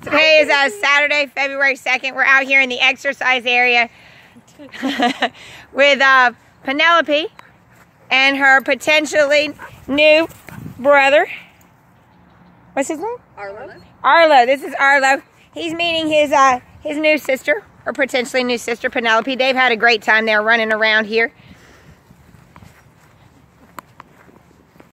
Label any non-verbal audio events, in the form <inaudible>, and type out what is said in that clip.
Today is uh, Saturday, February 2nd. We're out here in the exercise area <laughs> with uh, Penelope and her potentially new brother. What's his name? Arlo. Arlo. This is Arlo. He's meeting his uh, his new sister, or potentially new sister, Penelope. They've had a great time. They're running around here.